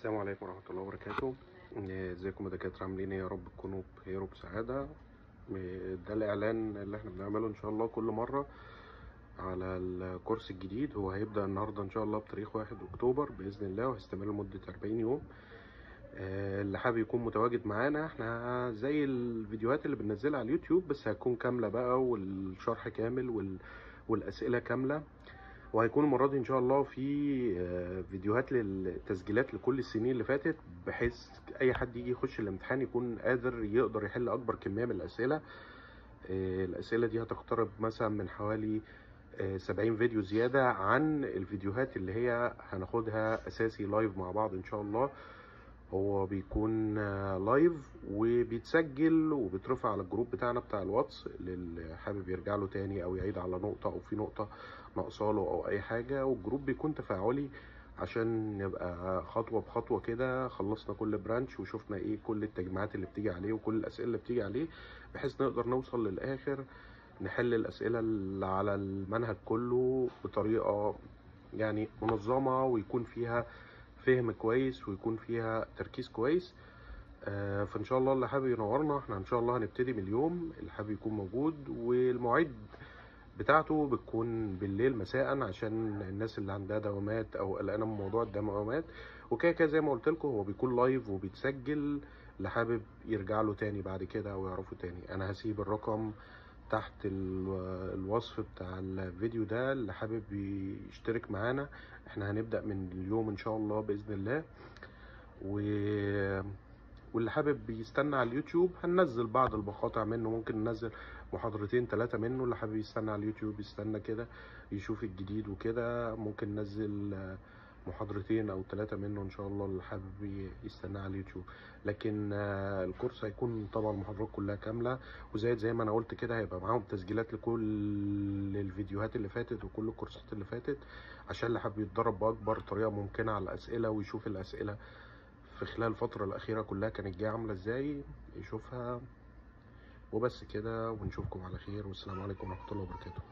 السلام عليكم ورحمة الله وبركاته. آه، إزيكم يا دكاترة؟ عاملين إيه؟ يا رب تكونوا بخير وبسعادة. آه، ده الإعلان اللي إحنا بنعمله إن شاء الله كل مرة على الكورس الجديد. هو هيبدأ النهاردة إن شاء الله بتاريخ واحد أكتوبر بإذن الله وهيستمر لمدة 40 يوم. آه، اللي حابب يكون متواجد معانا إحنا زي الفيديوهات اللي بننزلها على اليوتيوب بس هتكون كاملة بقى والشرح كامل وال... والأسئلة كاملة. وهيكون المرة دي إن شاء الله في آه، فيديوهات للتسجيلات لكل السنين اللي فاتت بحيث أي حد يجي يخش الامتحان يكون قادر يقدر يحل أكبر كمية من الأسئلة. آه، الأسئلة دي هتقترب مثلا من حوالي آه، 70 فيديو زيادة عن الفيديوهات اللي هي هناخدها أساسي live مع بعض إن شاء الله. هو بيكون live وبيتسجل وبيترفع على ال group بتاعنا بتاع الواتس للي حابب يرجع له تاني أو يعيد على نقطة أو في نقطة ناقصاله أو أي حاجة وال group بيكون تفاعلي عشان نبقى خطوة بخطوة كده خلصنا كل branch وشفنا إيه كل التجميعات اللي بتيجي عليه وكل الأسئلة اللي بتيجي عليه بحيث نقدر نوصل للآخر نحل الأسئلة اللي على المنهج كله بطريقة يعني منظمة ويكون فيها فهم كويس ويكون فيها تركيز كويس. آه، فإن شاء الله اللي حابب ينورنا إحنا إن شاء الله هنبتدي من اليوم اللي حابب يكون موجود والمواعيد بتاعته بتكون بالليل مساء عشان الناس اللي عندها دوامات أو قلقانة من موضوع الدوامات. وكده كده زي ما قلت لكم هو بيكون لايف وبيتسجل اللي حابب يرجع له تاني بعد كده أو يعرفه تاني. أنا هسيب الرقم تحت ال- الوصف بتاع الفيديو ده اللي حابب يشترك معانا. إحنا هنبدأ من اليوم إن شاء الله بإذن الله. و... واللي حابب يستنى على اليوتيوب هننزل بعض المقاطع منه. ممكن ننزل محاضرتين ثلاثة منه. اللي حابب يستنى على اليوتيوب يستنى كده يشوف الجديد وكده. ممكن ننزل محاضرتين أو ثلاثة منه إن شاء الله اللي حابب ي- يستنى على اليوتيوب. لكن آه، الكورس هيكون طبعا المحاضرات كلها كاملة. وزي زي ما أنا قلت كده هيبقى معاهم تسجيلات لكل الفيديوهات اللي فاتت وكل الكورسات اللي فاتت عشان اللي حابب يتدرب بأكبر طريقة ممكنة على الأسئلة ويشوف الأسئلة في خلال الفترة الأخيرة كلها كانت جاية عاملة إزاي يشوفها. وبس كده ونشوفكم على خير. والسلام عليكم ورحمة الله وبركاته.